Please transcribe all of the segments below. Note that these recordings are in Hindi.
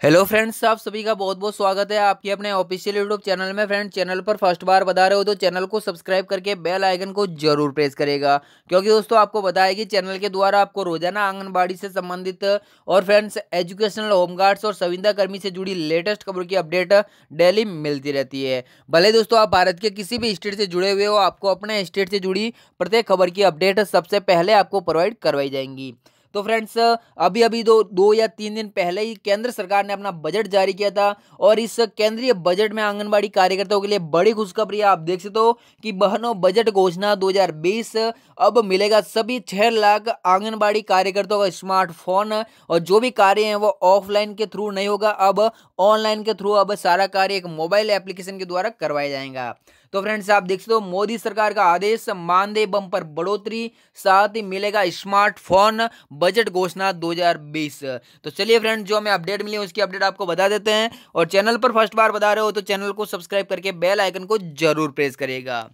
हेलो फ्रेंड्स आप सभी का बहुत बहुत स्वागत है आपके अपने ऑफिशियल यूट्यूब चैनल में। फ्रेंड्स चैनल पर फ़र्स्ट बार बता रहे हो तो चैनल को सब्सक्राइब करके बेल आइकन को ज़रूर प्रेस करेगा। क्योंकि दोस्तों, आपको बताया कि चैनल के द्वारा आपको रोज़ाना आंगनबाड़ी से संबंधित और फ्रेंड्स एजुकेशनल होमगार्ड्स और संविदा कर्मी से जुड़ी लेटेस्ट खबर की अपडेट डेली मिलती रहती है। भले दोस्तों, आप भारत के किसी भी स्टेट से जुड़े हुए हो, आपको अपने स्टेट से जुड़ी प्रत्येक खबर की अपडेट सबसे पहले आपको प्रोवाइड करवाई जाएँगी। तो फ्रेंड्स अभी अभी दो दो या तीन दिन पहले ही केंद्र सरकार ने अपना बजट जारी किया था और इस केंद्रीय बजट में आंगनबाड़ी कार्यकर्ताओं के लिए बड़ी खुशखबरी आप देख सकते हो कि बहनों बजट घोषणा 2020 अब मिलेगा सभी छह लाख आंगनबाड़ी कार्यकर्ताओं का स्मार्टफ़ोन और जो भी कार्य है वो ऑफलाइन के थ्रू नहीं होगा। अब ऑनलाइन के थ्रू अब सारा कार्य एक मोबाइल एप्लीकेशन के द्वारा करवाया जाएगा। तो फ्रेंड्स आप देख सकते हो, मोदी सरकार का आदेश, मानदेय बम पर बढ़ोतरी, साथ ही मिलेगा स्मार्टफ़ोन बजट घोषणा 2020 तो चलिए फ्रेंड्स जो हमें अपडेट मिली उसकी अपडेट आपको बता देते हैं। और चैनल पर फ़र्स्ट बार बता रहे हो तो चैनल को सब्सक्राइब करके बेल आइकन को ज़रूर प्रेस करेगा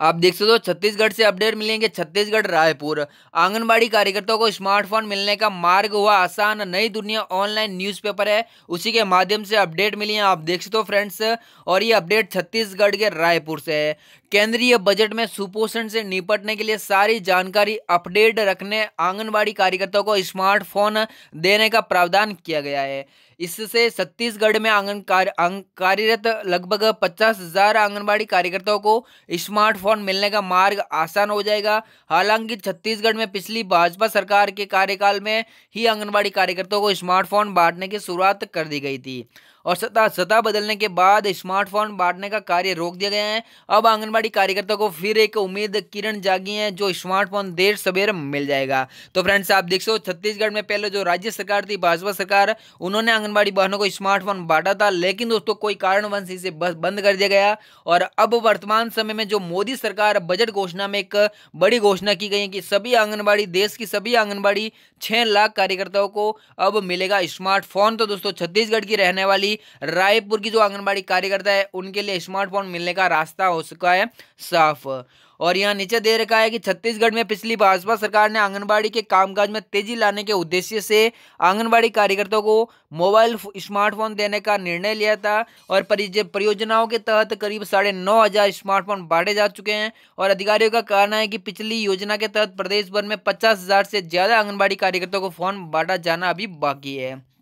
आप देख सकते हो, छत्तीसगढ़ से अपडेट मिलेंगे, छत्तीसगढ़, रायपुर। आंगनबाड़ी कार्यकर्ताओं को स्मार्टफ़ोन मिलने का मार्ग हुआ आसान। नई दुनिया ऑनलाइन न्यूज़पेपर है, उसी के माध्यम से अपडेट मिली है आप देख सकते हो फ्रेंड्स और ये अपडेट छत्तीसगढ़ के रायपुर से है। केंद्रीय बजट में सुपोषण से निपटने के लिए सारी जानकारी अपडेट रखने आंगनबाड़ी कार्यकर्ताओं को स्मार्टफ़ोन देने का प्रावधान किया गया है। इससे छत्तीसगढ़ में आँगन कार, कार्यरत लगभग पचास हज़ार आंगनबाड़ी कार्यकर्ताओं को स्मार्टफ़ोन मिलने का मार्ग आसान हो जाएगा। हालाँकि छत्तीसगढ़ में पिछली भाजपा सरकार के कार्यकाल में ही आंगनबाड़ी कार्यकर्ताओं को स्मार्टफ़ोन बांटने की शुरुआत कर दी गई थी। और सत्ता सत्ता बदलने के बाद स्मार्टफ़ोन बांटने का कार्य रोक दिया गया है। अब आंगनबाड़ी कार्यकर्ता को फिर एक उम्मीद, किरण जागी है, जो स्मार्टफ़ोन देर सवेर मिल जाएगा। तो फ्रेंड्स, आप देख सो छत्तीसगढ़ में पहले जो राज्य सरकार थी, भाजपा सरकार, उन्होंने आंगनबाड़ी बहनों को स्मार्टफ़ोन बांटा था, लेकिन दोस्तों, कोई कारणवंश इसे बंद कर दिया गया। और अब वर्तमान समय में जो मोदी सरकार बजट घोषणा में एक बड़ी घोषणा की गई है कि सभी आंगनबाड़ी, देश की सभी आंगनबाड़ी, छह लाख कार्यकर्ताओं को अब मिलेगा स्मार्टफ़ोन। तो दोस्तों, छत्तीसगढ़ की रहने वाली रायपुर की जो आंगनबाड़ी कार्यकर्ता है, उनके लिए स्मार्टफ़ोन मिलने का रास्ता हो चुका है साफ़। और यहाँ नीचे दे रखा है कि छत्तीसगढ़ में पिछली भाजपा सरकार ने आंगनबाड़ी के कामकाज में तेज़ी लाने के उद्देश्य से आंगनबाड़ी कार्यकर्ताओं को मोबाइल स्मार्टफ़ोन देने का निर्णय लिया था और परियोजनाओं के तहत करीब साढ़े नौ हज़ार स्मार्टफ़ोन बांटे जा चुके हैं और अधिकारियों का कहना है कि पिछली योजना के तहत प्रदेश भर में पचास से ज़्यादा आंगनबाड़ी कार्यकर्ताओं को फ़ोन बांटा जाना अभी बाकी है।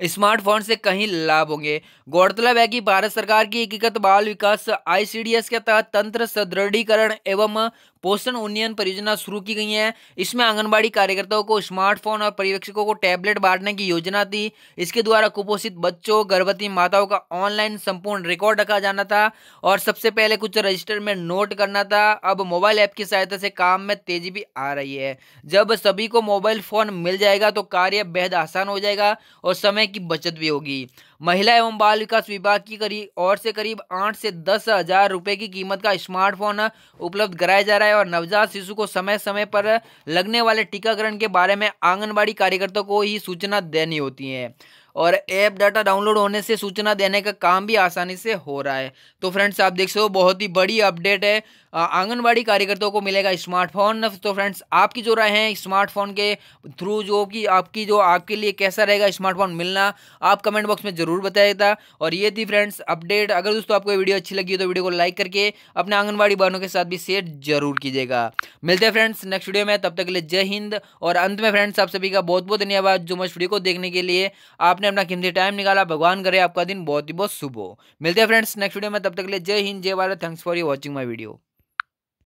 स्मार्टफ़ोन से कहीं लाभ होंगे। गौरतलब है कि भारत सरकार की एकीकृत बाल विकास आईसीडीएस के तहत तंत्र सुदृढ़ीकरण एवं पोषण उन्नयन परियोजना शुरू की गई है। इसमें आंगनबाड़ी कार्यकर्ताओं को स्मार्टफ़ोन और पर्यवेक्षकों को टैबलेट बांटने की योजना थी इसके द्वारा कुपोषित बच्चों, गर्भवती माताओं का ऑनलाइन संपूर्ण रिकॉर्ड रखा जाना था और सबसे पहले कुछ रजिस्टर में नोट करना था। अब मोबाइल ऐप की सहायता से काम में तेज़ी भी आ रही है। जब सभी को मोबाइल फ़ोन मिल जाएगा तो कार्य बेहद आसान हो जाएगा और समय की बचत भी होगी। महिला एवं बाल विकास विभाग की करीब और से करीब आठ से दस हज़ार रुपए की कीमत का स्मार्टफ़ोन उपलब्ध कराया जा रहा है और नवजात शिशु को समय समय पर लगने वाले टीकाकरण के बारे में आंगनबाड़ी कार्यकर्ता को ही सूचना देनी होती है। और ऐप डाटा डाउनलोड होने से सूचना देने का काम भी आसानी से हो रहा है। तो फ्रेंड्स, आप देख सकते हो, बहुत ही बड़ी अपडेट है। आंगनबाड़ी कार्यकर्ताओं को मिलेगा स्मार्टफ़ोन। तो फ्रेंड्स, आपकी जो राय है स्मार्टफ़ोन के थ्रू जो कि आपकी जो, आपके लिए कैसा रहेगा स्मार्टफ़ोन मिलना, आप कमेंट बॉक्स में ज़रूर बताइएगा और ये थी फ्रेंड्स अपडेट अगर दोस्तों आपको वीडियो अच्छी लगी तो वीडियो को लाइक करके अपने आंगनबाड़ी बहनों के साथ भी शेयर ज़रूर कीजिएगा। मिलते हैं फ्रेंड्स नेक्स्ट वीडियो में। तब तक के लिए जय हिंद। और अंत में फ्रेंड्स आप सभी का बहुत बहुत धन्यवाद जो मस्त वीडियो को देखने के लिए आपने अपना कीमती टाइम निकाला। भगवान करे आपका दिन बहुत ही बहुत शुभ हो। मिलते हैं फ्रेंड्स नेक्स्ट वीडियो में। तब तक के लिए जय हिंद, जय Bharat. Thanks for you watching my video